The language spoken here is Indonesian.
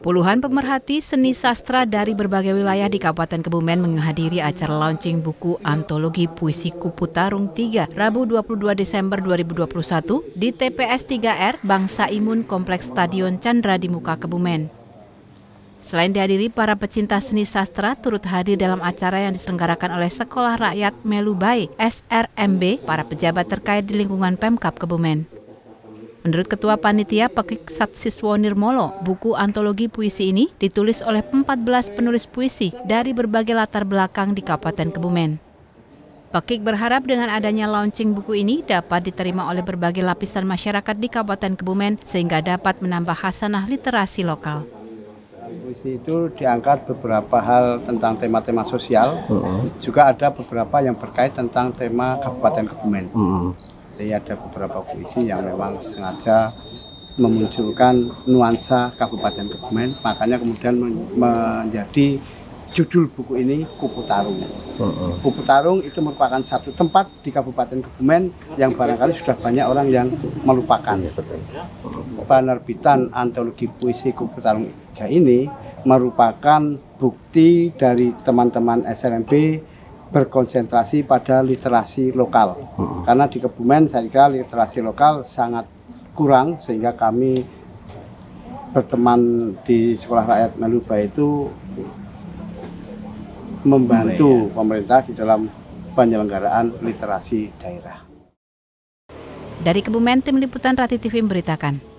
Puluhan pemerhati seni sastra dari berbagai wilayah di Kabupaten Kebumen menghadiri acara launching buku antologi puisi Kupu Tarung 3 Rabu 22 Desember 2021 di TPS 3R Bangsa Imun Kompleks Stadion Chandra di Muka Kebumen. Selain dihadiri para pecinta seni sastra turut hadir dalam acara yang diselenggarakan oleh Sekolah Rakyat Melubai SRMB para pejabat terkait di lingkungan Pemkap Kebumen. Menurut Ketua Panitia Pekik Satsiswo Nirmolo, buku antologi puisi ini ditulis oleh 14 penulis puisi dari berbagai latar belakang di Kabupaten Kebumen. Pekik berharap dengan adanya launching buku ini dapat diterima oleh berbagai lapisan masyarakat di Kabupaten Kebumen sehingga dapat menambah hasanah literasi lokal. Puisi itu diangkat beberapa hal tentang tema-tema sosial, uh -huh. juga ada beberapa yang berkait tentang tema Kabupaten Kebumen. Uh -huh. Jadi ada beberapa puisi yang memang sengaja memunculkan nuansa Kabupaten Kebumen, makanya kemudian menjadi judul buku ini Kupu Tarung. Uh-uh. Kupu Tarung itu merupakan satu tempat di Kabupaten Kebumen yang barangkali sudah banyak orang yang melupakan. Penerbitan antologi puisi Kupu Tarung 3 ini merupakan bukti dari teman-teman SLMB berkonsentrasi pada literasi lokal. Hmm. Karena di Kebumen saya kira literasi lokal sangat kurang sehingga kami berteman di Sekolah Rakyat Meluba itu membantu pemerintah di dalam penyelenggaraan literasi daerah. Dari Kebumen, Tim Liputan Rati TV memberitakan.